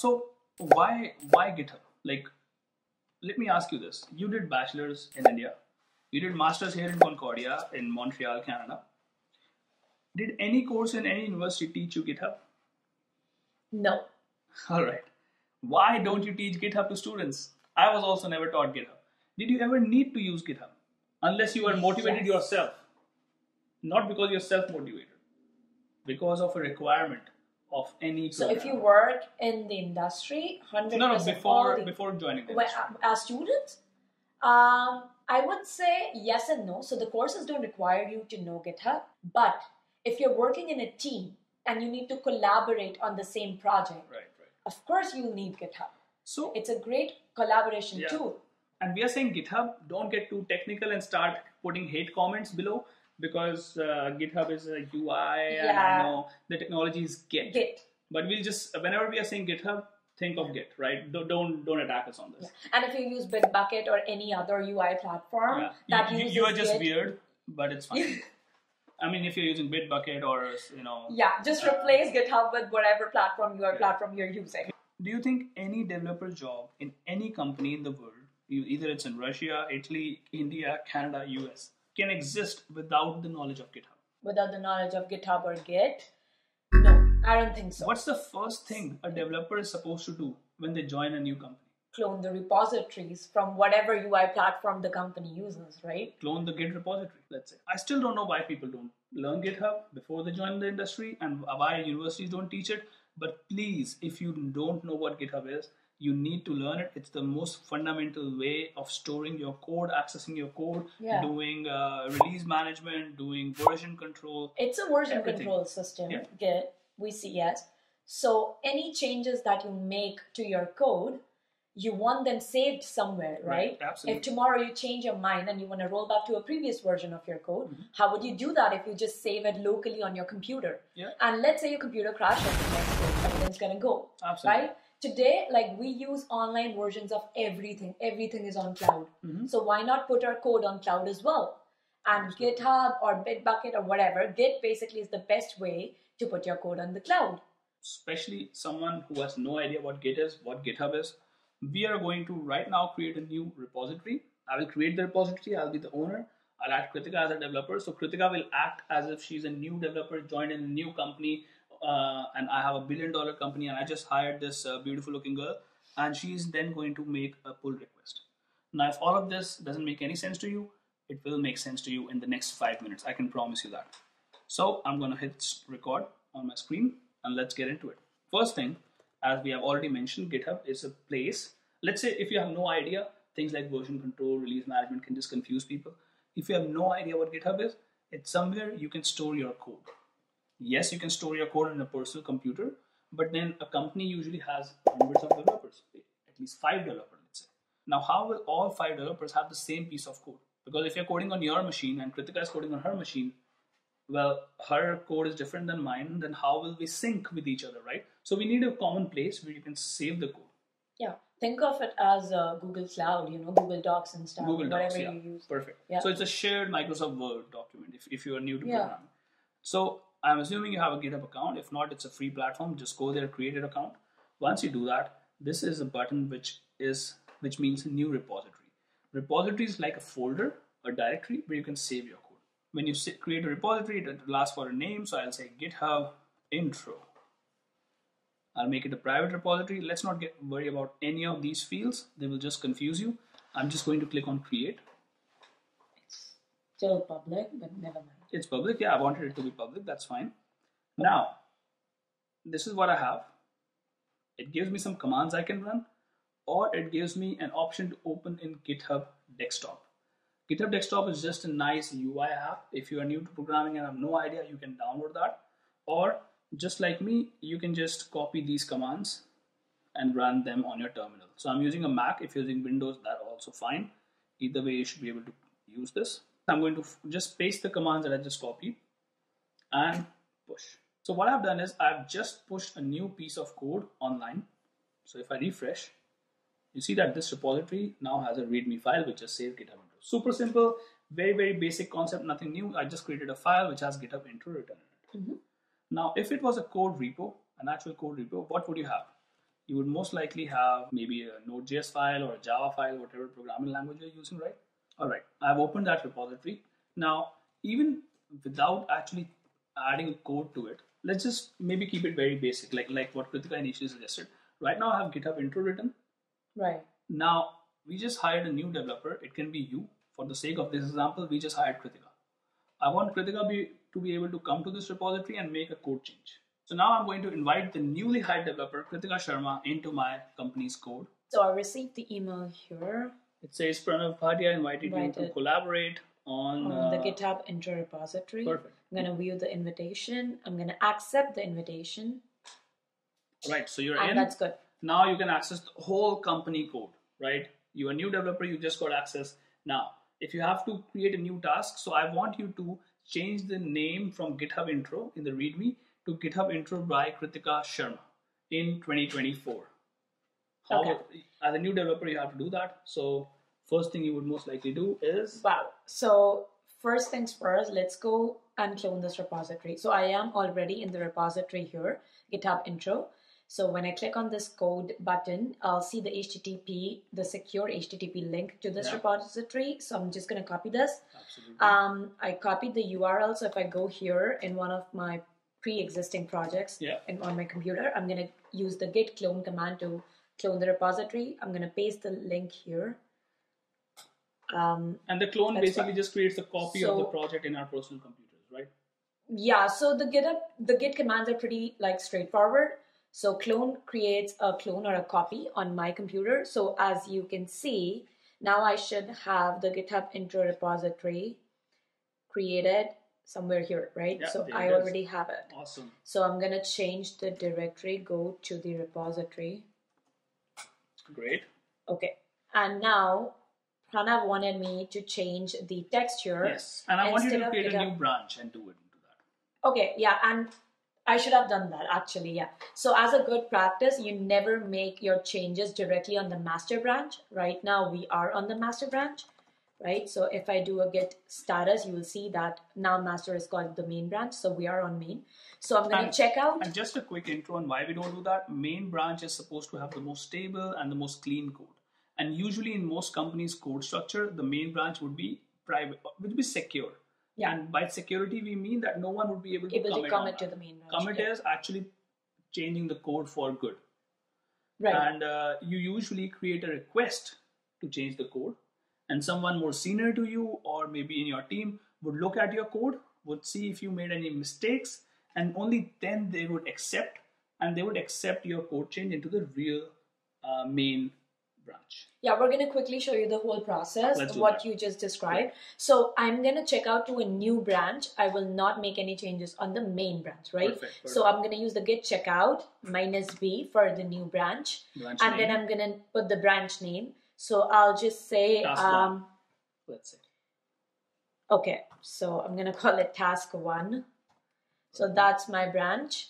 so why why GitHub? Like, let me ask you this: You did bachelor's in India, you did masters here in Concordia in Montreal, Canada. Did any course in any university teach you GitHub? No. All right. Why don't you teach GitHub to students? I was also never taught GitHub. Did you ever need to use GitHub? Unless you are motivated Yes. yourself. Not because you're self motivated, because of a requirement of any So if you work in the industry, hundred no, no, before the, before joining the industry. as students, um, I would say yes and no. So the courses don't require you to know GitHub, but if you're working in a team and you need to collaborate on the same project, Right, right. of course you'll need GitHub. So, It's a great collaboration Yeah. tool. and we are saying GitHub, don't get too technical and start putting hate comments below because uh, GitHub is a UI and I know the technology is Git. Git. But we'll just whenever we are saying GitHub, think of Git, right? Don't don't, attack us on this. And if you use Bitbucket or any other UI platform Yeah. that You, uses you are just Git, weird, but it's fine. I mean, if you're using Bitbucket or you know, yeah, just Uh, replace GitHub with whatever platform your Yeah. platform you're using. do you think any developer job in any company in the world, you, either it's in Russia, Italy, India, Canada, US, can exist without the knowledge of GitHub? Without the knowledge of GitHub or Git, no, I don't think so. What's the first thing a developer is supposed to do when they join a new company? clone the repositories from whatever UI platform the company uses, right? Clone the Git repository, let's say. I still don't know why people don't learn GitHub before they join the industry and why universities don't teach it. But please, if you don't know what GitHub is, you need to learn it. It's the most fundamental way of storing your code, accessing your code, Yeah. doing uh, release management, doing version control. It's a version Everything. control system, Yeah. Git, we see yes. So any changes that you make to your code, you want them saved somewhere, right? Absolutely. If tomorrow you change your mind and you want to roll back to a previous version of your code, Mm-hmm. how would you do that if you just save it locally on your computer? Yeah. And let's say your computer crashes the next day, everything's gonna go. Absolutely. Right? Today, like we use online versions of everything. Everything is on cloud. Mhm. So why not put our code on cloud as well? And. GitHub or Bitbucket or whatever, Git basically is the best way to put your code on the cloud. especially someone who has no idea what Git is, what GitHub is, we are going to right now create a new repository. I will create the repository, I'll be the owner. I'll add Kritika as a developer. So Kritika will act as if she's a new developer, joined in a new company, uh, and I have a billion dollar company, and I just hired this uh, beautiful looking girl, and she's then going to make a pull request. Now, if all of this doesn't make any sense to you, it will make sense to you in the next five minutes. I can promise you that. So I'm going to hit record on my screen and let's get into it. First thing, as we have already mentioned, GitHub is a place. Let's say if you have no idea, things like version control, release management can just confuse people. If you have no idea what GitHub is, it's somewhere you can store your code. Yes, you can store your code in a personal computer, but then a company usually has hundreds of developers, at least five developers, let's say. Now, how will all five developers have the same piece of code? Because if you're coding on your machine and Kritika is coding on her machine, well, her code is different than mine, then how will we sync with each other, right? So we need a common place where you can save the code. Yeah. Think of it as uh, Google Cloud, you know, Google Docs and stuff, Google Docs, whatever yeah, you use. perfect. Yeah. So it's a shared Microsoft Word document if, if you are new to Yeah. programming. So I'm assuming you have a GitHub account. If not, it's a free platform. Just go there, create an account. Once you do that, this is a button which is which means new repository. Repository is like a folder, a directory where you can save your code. When you create a repository, it will ask for a name. So I'll say GitHub intro. I'll make it a private repository. Let's not get worry about any of these fields. They will just confuse you. I'm just going to click on create. It's still public, but never mind. It's public. Yeah, I wanted it to be public. That's fine. Now, this is what I have. It gives me some commands I can run, or it gives me an option to open in GitHub Desktop. GitHub Desktop is just a nice UI app. If you are new to programming and have no idea, you can download that. Or just like me, you can just copy these commands and run them on your terminal. So I'm using a Mac. If you're using Windows, that's also fine. Either way, you should be able to use this. I'm going to just paste the commands that I just copied and push. So what I've done is I've just pushed a new piece of code online. So if I refresh, you see that this repository now has a README file which is saved GitHub intro. Super simple, very very basic concept, nothing new. I just created a file which has GitHub intro written in it. Mhm. Now, if it was a code repo, an actual code repo, what would you have? you would most likely have maybe a Node.js file or a Java file, whatever programming language you're using, right? All right, I've opened that repository. Now, even without actually adding a code to it, let's just maybe keep it very basic, like like what Kritika initially suggested. Right now, I have GitHub intro written. Right. Now, we just hired a new developer. It can be you. For the sake of this example, we just hired Kritika. I want Kritika be, to be able to come to this repository and make a code change. So now I'm going to invite the newly hired developer, Kritika Sharma, into my company's code. So I received the email here. It says Pranav Bhatia invited you to collaborate on, on the uh, GitHub intro repository. Perfect. I'm gonna view the invitation. I'm gonna accept the invitation, Right, so you're and in. that's good. Now you can access the whole company code, right? You're a new developer, you just got access. Now, if you have to create a new task, so I want you to change the name from GitHub intro in the README to GitHub intro by Kritika Sharma in 2024. How, Okay. As a new developer, you have to do that. So, first thing you would most likely do is Wow. So first things first, let's go and clone this repository. So I am already in the repository here, GitHub intro. So when I click on this code button, I'll see the HTTP, the secure HTTP link to this Yeah. repository. So I'm just going to copy this. absolutely Um, I copied the URL. So if I go here in one of my pre-existing projects Yeah. in, on my computer, I'm going to use the git clone command to clone the repository. I'm going to paste the link here. Um, and the clone basically right. just creates a copy of the project in our personal computers, right? Yeah, so the GitHub, the git commands are pretty like straightforward. So clone creates a clone or a copy on my computer. So as you can see, now I should have the GitHub intro repository created somewhere here, right? Yeah, so I already have it. Awesome. So I'm gonna change the directory, go to the repository. Great. Okay. And now Pranav wanted me to change the texture. Yes. And I want you to create a new branch and do it into that. Okay, yeah, and I should have done that actually, yeah. So, as a good practice, you never make your changes directly on the master branch. Right now, we are on the master branch, right? So, if I do a git status, you will see that now master is called the main branch. So, we are on main. So, I'm going to check out. And just a quick intro on why we don't do that. Main branch is supposed to have the most stable and the most clean code. And usually in most companies' code structure, the main branch would be private, would be secure. Yeah. And by security, we mean that no one would be able to able to commit, on commit to the main branch. Commit yeah. is actually changing the code for good. right. And uh, you usually create a request to change the code. And someone more senior to you, or maybe in your team, would look at your code, would see if you made any mistakes, and only then they would accept, and they would accept your code change into the real uh, main branch. Yeah, we're going to quickly show you the whole process, what that. you just described. So I'm going to check out to a new branch. I will not make any changes on the main branch, right? Perfect, So. I'm going to use the git checkout minus b for the new branch. Branch and then I'm going to put the branch name. So I'll just say, um, let's say. okay, so I'm going to call it task one. So that's my branch.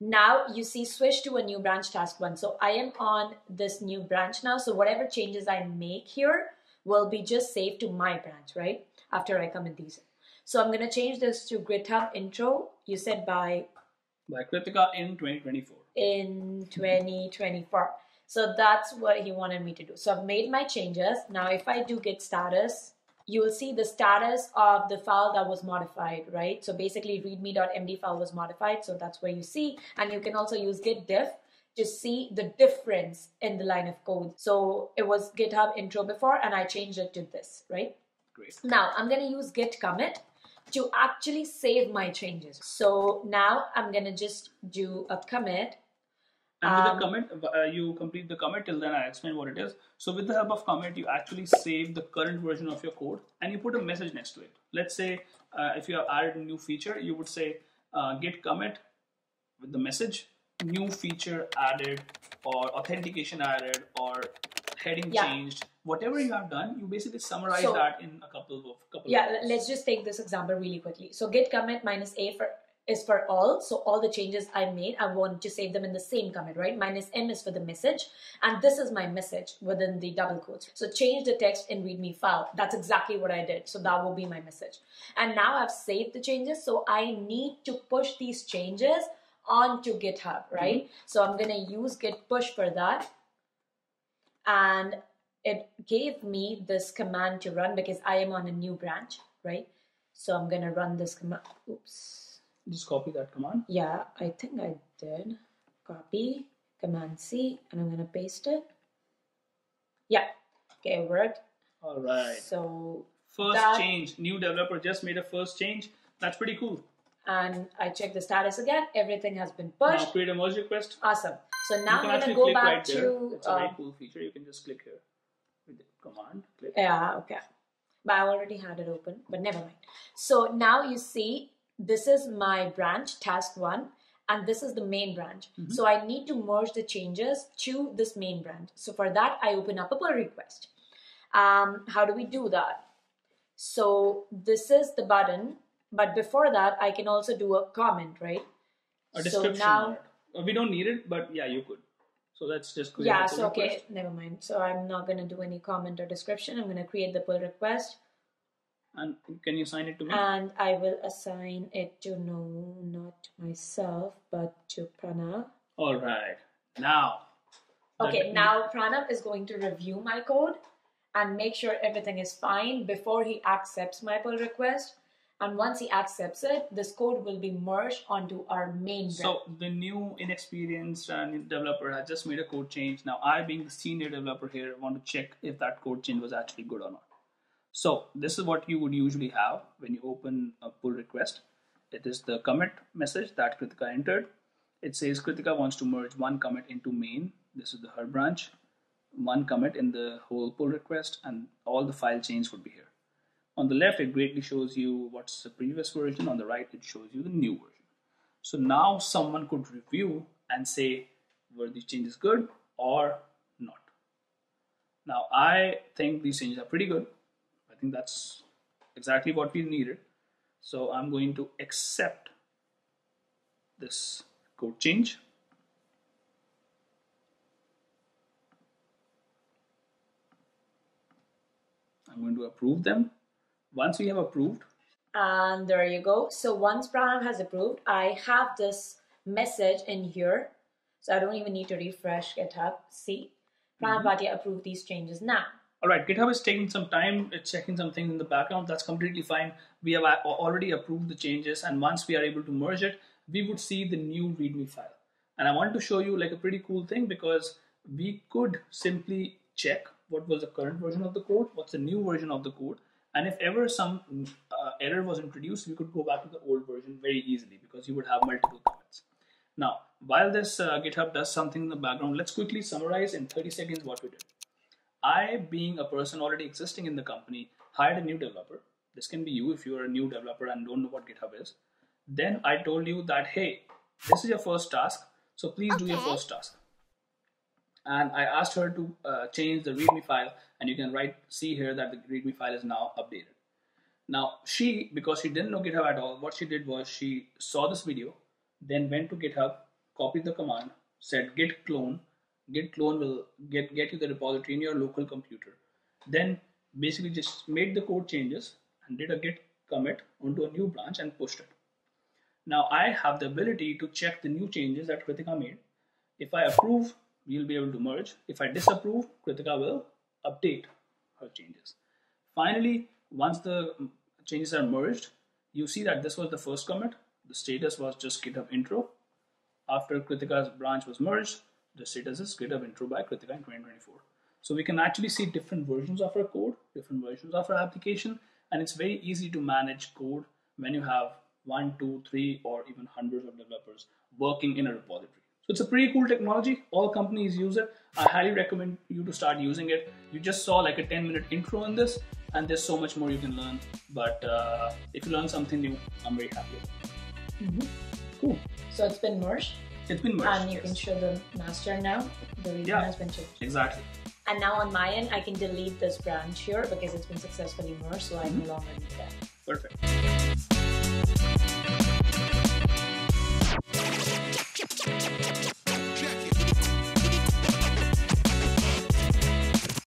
Now you see switch to a new branch task one. So I am on this new branch now. So whatever changes I make here will be just saved to my branch, right? After I commit these. So I'm going to change this to GitHub intro. You said by By Kritika in 2024. in 2024. So that's what he wanted me to do. So I've made my changes. Now, if I do git status, you will see the status of the file that was modified, right? So basically, readme.md file was modified. So that's where you see. And you can also use git diff to see the difference in the line of code. So it was GitHub intro before, and I changed it to this, right? Great. Now I'm going to use git commit to actually save my changes. So now I'm going to just do a commit. And with Um, the commit, uh, you complete the commit till then I explain what it is. So with the help of commit, you actually save the current version of your code and you put a message next to it. Let's say uh, if you have added a new feature, you would say uh, git commit with the message, new feature added or authentication added or heading Yeah. changed. Whatever you have done, you basically summarize So- that in a couple of couple Yeah, of let's just take this example really quickly. So git commit minus a for is for all. So all the changes I made, I want to save them in the same commit, right? Minus m is for the message, and this is my message within the double quotes. So change the text in README file. That's exactly what I did. So that will be my message. And now I've saved the changes. So I need to push these changes onto GitHub, right? Mm-hmm. So I'm gonna use git push for that. And it gave me this command to run because I am on a new branch, right? So I'm gonna run this command. Oops. Just copy that command. Yeah, I think I did. Copy, Command C, and I'm gonna paste it. Yeah, okay, it worked. All right. So, First that- change. New developer just made a first change. That's pretty cool. and I check the status again. Everything has been Now pushed. create a merge request. Awesome. So now I'm gonna go back right to. It's a very uh, cool feature. You can just click here with the command. Click. Yeah, okay. But I already had it open, but never mind. So now you see, this is my branch, task one, and this is the main branch. Mhm. So I need to merge the changes to this main branch. So for that, I open up a pull request. Um, how do we do that? So this is the button, but before that, I can also do a comment, right? A So description now- on. Uh, We don't need it, but yeah, you could. So let's just create yeah so okay request. never mind so i'm not going to do any comment or description i'm going to create the pull request And can you sign it to me? and i will assign it to no not myself but to pranav All right. Now. okay now pranav is going to review my code and make sure everything is fine before he accepts my pull request and once he accepts it this code will be merged onto our main branch. So the new inexperienced uh, developer has just made a code change. Now I, being the senior developer here, want to check if that code change was actually good or not. So this is what you would usually have when you open a pull request. It is the commit message that Kritika entered. It says Kritika wants to merge one commit into main. This is the her branch. One commit in the whole pull request, and all the file changes would be here. On the left, it greatly shows you what's the previous version. On the right, it shows you the new version. So now someone could review and say, were these changes good or not? Now, I think these changes are pretty good. I think that's exactly what we needed. So I'm going to accept this code change. I'm going to approve them. Once we have approved, And there you go. So once Pranav has approved, I have this message in here. So I don't even need to refresh GitHub. See, Pranav mm-hmm. Bhatia approved these changes now. All right, GitHub is taking some time. It's checking some things in the background. That's completely fine. We have already approved the changes, and once we are able to merge it, we would see the new README file. And I want to show you like a pretty cool thing because we could simply check what was the current version of the code, what's the new version of the code, and if ever some uh, error was introduced, we could go back to the old version very easily because you would have multiple commits. Now, while this uh, GitHub does something in the background, let's quickly summarize in 30 seconds what we did. I, being a person already existing in the company, hired a new developer. This can be you if you're a new developer and don't know what GitHub is. Then I told you that, hey, this is your first task, so please do your first task. And I asked her to uh, change the README file, and you can write, see here that the README file is now updated. Now, she, because she didn't know GitHub at all, what she did was she saw this video, then went to GitHub, copied the command, said git clone. Git clone will get, get you the repository in your local computer. Then basically just made the code changes and did a git commit onto a new branch and pushed it. Now I have the ability to check the new changes that Kritika made. If I approve, we'll be able to merge. If I disapprove, Kritika will update her changes. Finally, once the changes are merged, you see that this was the first commit. The status was just GitHub intro. After Kritika's branch was merged, the status is GitHub intro by Kritika in 2024. So we can actually see different versions of our code, different versions of our application, and it's very easy to manage code when you have one, two, three, or even hundreds of developers working in a repository. So it's a pretty cool technology. All companies use it. I highly recommend you to start using it. You just saw like a 10 minute intro on this, and there's so much more you can learn. But uh, if you learn something new, I'm very happy. Cool. So it's been merged, It's been merged. Um, and you yes. can show the master now. The README Yeah. has been changed. Exactly. And now on my end, I can delete this branch here because it's been successfully merged, so I mm-hmm. no longer need that. Perfect.